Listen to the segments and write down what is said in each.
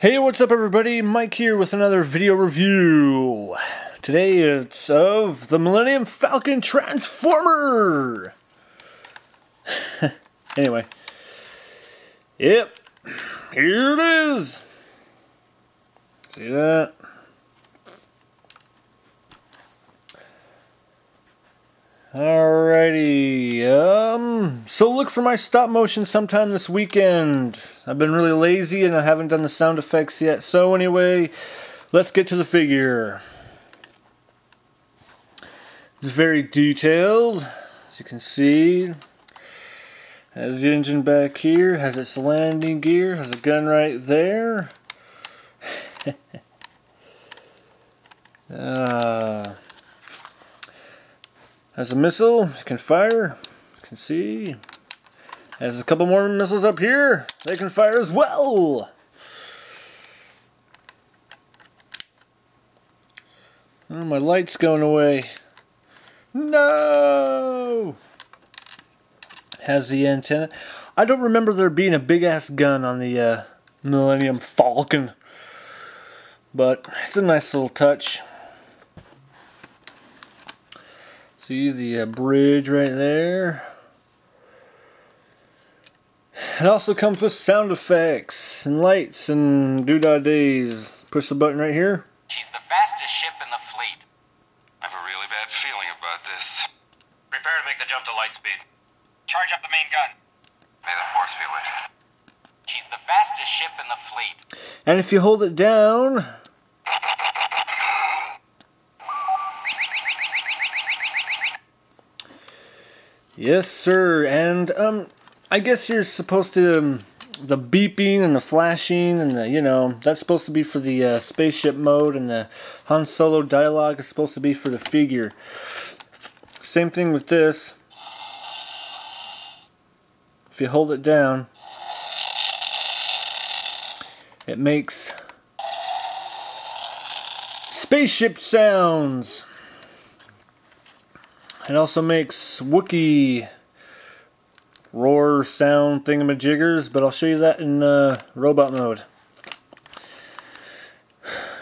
Hey, what's up everybody? Mike here with another video review. Today it's of the Millennium Falcon Transformer. anyway. Yep. Here it is. See that? Alrighty, um, so look for my stop motion sometime this weekend. I've been really lazy and I haven't done the sound effects yet. So anyway, let's get to the figure. It's very detailed, as you can see. Has the engine back here, has its landing gear, has a gun right there. uh, has a missile, you can fire, you can see. Has a couple more missiles up here, they can fire as well. Oh, my light's going away. No! Has the antenna. I don't remember there being a big ass gun on the uh, Millennium Falcon. But it's a nice little touch. See the uh, bridge right there. It also comes with sound effects and lights and doodah days. Push the button right here. She's the fastest ship in the fleet. I have a really bad feeling about this. Prepare to make the jump to light speed. Charge up the main gun. May the force be with you. She's the fastest ship in the fleet. And if you hold it down, Yes, sir. And um, I guess you're supposed to um, the beeping and the flashing and the you know that's supposed to be for the uh, spaceship mode and the Han Solo dialogue is supposed to be for the figure. Same thing with this. If you hold it down, it makes spaceship sounds. It also makes Wookiee roar sound thingamajiggers, but I'll show you that in uh, robot mode.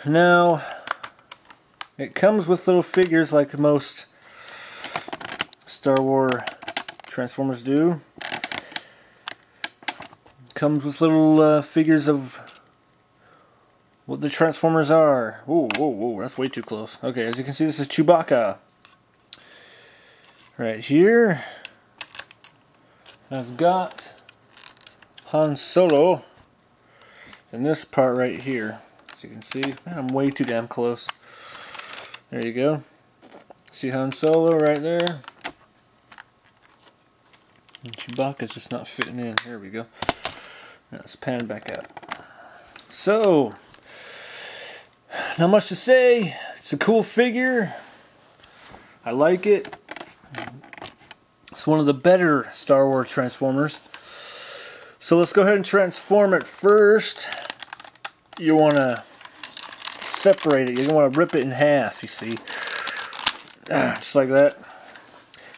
Now, it comes with little figures like most Star Wars Transformers do. Comes with little uh, figures of what the Transformers are. Whoa, whoa, whoa, that's way too close. Okay, as you can see, this is Chewbacca right here. I've got Han Solo in this part right here. As you can see man, I'm way too damn close. There you go. See Han Solo right there? And Chewbacca's just not fitting in. Here we go. Let's pan back out so not much to say. It's a cool figure. I like it it's one of the better Star Wars Transformers. So let's go ahead and transform it first. You want to separate it. You don't want to rip it in half, you see. Ah, just like that.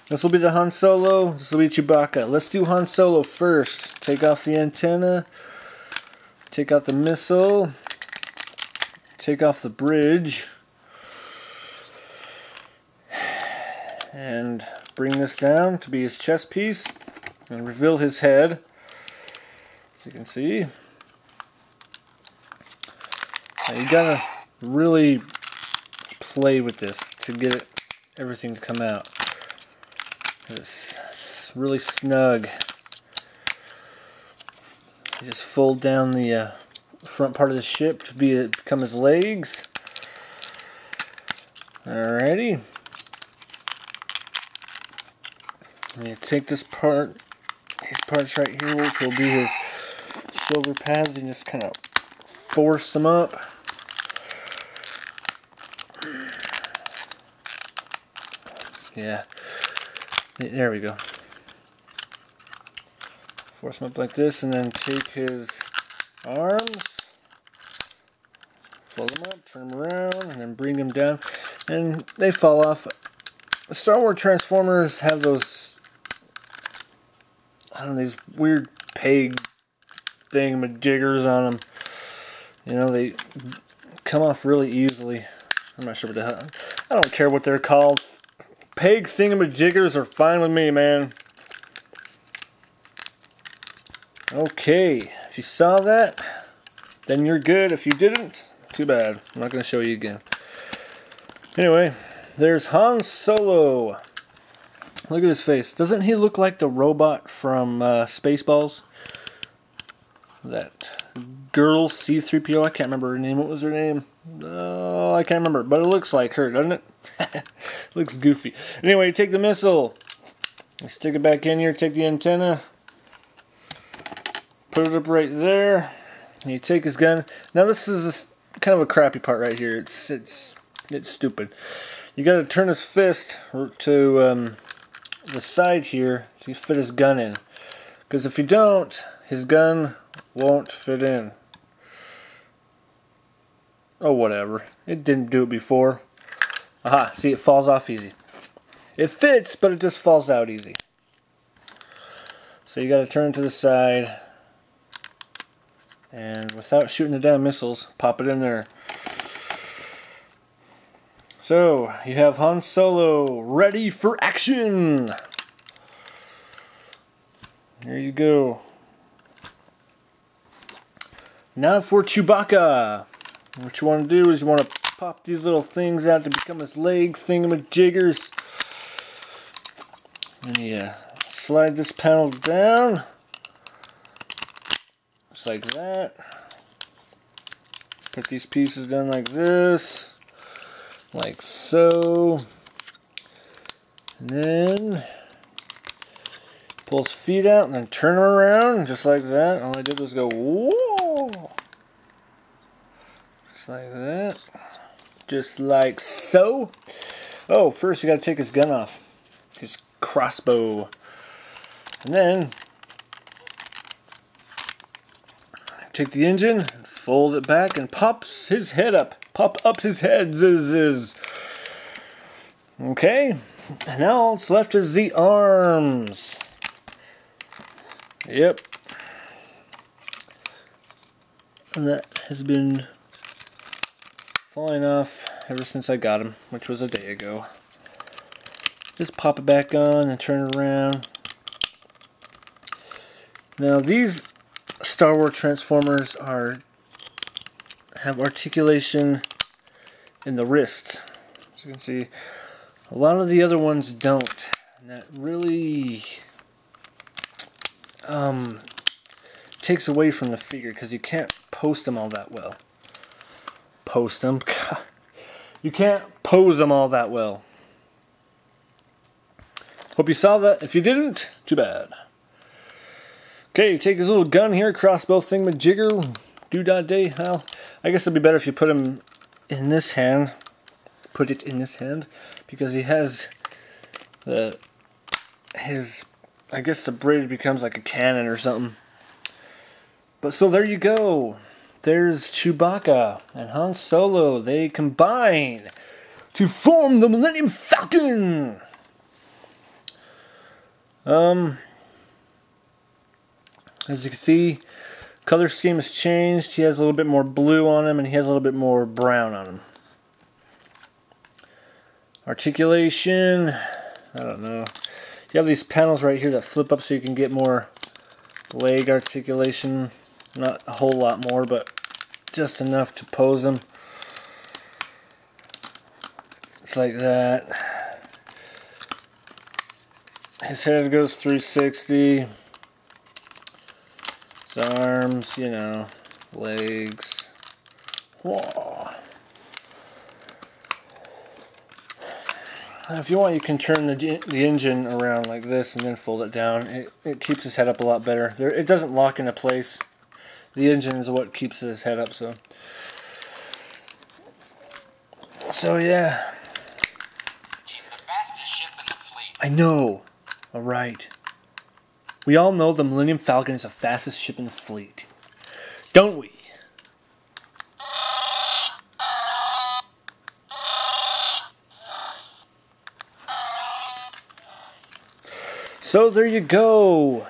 This will be the Han Solo. This will be Chewbacca. Let's do Han Solo first. Take off the antenna. Take out the missile. Take off the bridge. And bring this down to be his chest piece and reveal his head. As you can see. Now you gotta really play with this to get it, everything to come out. It's really snug. You just fold down the uh, front part of the ship to be become his legs. Alrighty. Take this part, these parts right here, which will be his shoulder pads, and just kind of force them up. Yeah, there we go. Force them up like this, and then take his arms, fold them up, turn them around, and then bring them down, and they fall off. Star Wars Transformers have those I don't know, these weird peg thingamajiggers on them. You know, they come off really easily. I'm not sure what the hell. I don't care what they're called. Peg thingamajiggers are fine with me, man. Okay, if you saw that, then you're good. If you didn't, too bad. I'm not going to show you again. Anyway, there's Han Solo. Look at his face. Doesn't he look like the robot from uh, Spaceballs? That girl C3PO. I can't remember her name. What was her name? Oh, I can't remember. But it looks like her, doesn't it? looks goofy. Anyway, you take the missile. You stick it back in here. Take the antenna. Put it up right there. And you take his gun. Now this is a, kind of a crappy part right here. It's it's it's stupid. You got to turn his fist to um, the side here to fit his gun in. Because if you don't, his gun won't fit in. Oh, whatever. It didn't do it before. Aha, see, it falls off easy. It fits, but it just falls out easy. So you got to turn to the side. And without shooting the damn missiles, pop it in there. So, you have Han Solo ready for action! There you go. Now for Chewbacca. What you want to do is you want to pop these little things out to become his leg thingamajiggers. And yeah, slide this panel down. Just like that. Put these pieces down like this. Like so. And then pull his feet out and then turn him around just like that. All I did was go whoa. Just like that. Just like so. Oh, first you gotta take his gun off. His crossbow. And then take the engine and fold it back and pops his head up. Pop up his head. Okay. Now all that's left is the arms. Yep. And that has been falling off ever since I got him, which was a day ago. Just pop it back on and turn it around. Now these Star Wars Transformers are have articulation in the wrist. As you can see, a lot of the other ones don't. And that really um, takes away from the figure because you can't post them all that well. Post them? You can't pose them all that well. Hope you saw that. If you didn't, too bad. Okay, take his little gun here, crossbow thingamajigger, do-da day. Well, I guess it'd be better if you put him in this hand. Put it in this hand because he has the his. I guess the braid becomes like a cannon or something. But so there you go. There's Chewbacca and Han Solo. They combine to form the Millennium Falcon. Um, as you can see, color scheme has changed. He has a little bit more blue on him, and he has a little bit more brown on him. Articulation, I don't know. You have these panels right here that flip up so you can get more leg articulation. Not a whole lot more, but just enough to pose them. It's like that. His head goes 360. Arms, you know, legs. Whoa. If you want, you can turn the, the engine around like this and then fold it down. It, it keeps his head up a lot better. There, it doesn't lock into place. The engine is what keeps his head up, so. So, yeah. She's the fastest ship in the fleet. I know. All right. We all know the Millennium Falcon is the fastest ship in the fleet. Don't we? So there you go.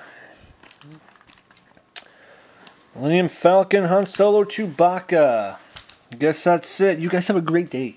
Millennium Falcon, Han Solo, Chewbacca. I guess that's it. You guys have a great day.